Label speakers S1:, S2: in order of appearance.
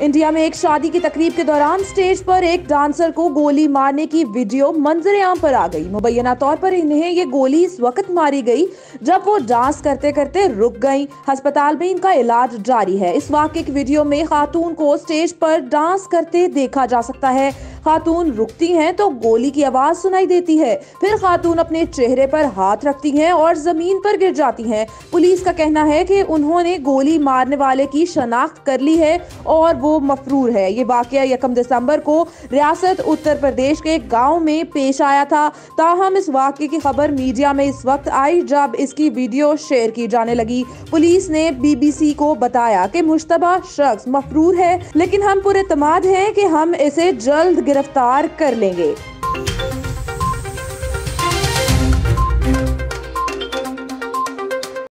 S1: India में एक शादी की तकरीब के दौरान स्टेज पर एक डांसर को गोली मारने की वीडियो मंजर आम पर आ गई। मुबैना तौर पर इन्हें ये गोली इस वक्त मारी गई, जब वो डांस करते करते रुक गई। अस्पताल में इनका इलाज जारी है। इस वाक्य की वीडियो में खातून को स्टेज पर डांस करते देखा जा सकता है। खातून रुकती हैं तो गोली की आवाज़ सुनाई देती है। फिर खातून अपने चेहरे पर हाथ रखती हैं और ज़मीन पर गिर जाती हैं। पुलिस का कहना है कि उन्होंने गोली मारने वाले की शनाख्त कर ली है और वो मफरूर है। ये वाक्य यकम दिसंबर को रियासत उत्तर प्रदेश के गाँव में पेश आया था। ताहम इस वाक्य की खबर मीडिया में इस वक्त आई, जब इसकी वीडियो शेयर की जाने लगी। पुलिस ने बीबीसी को बताया कि मुश्तबा शख्स मफरूर है, लेकिन हम पूरे तमाद हैं कि हम इसे जल्द गिरफ़्तार कर लेंगे।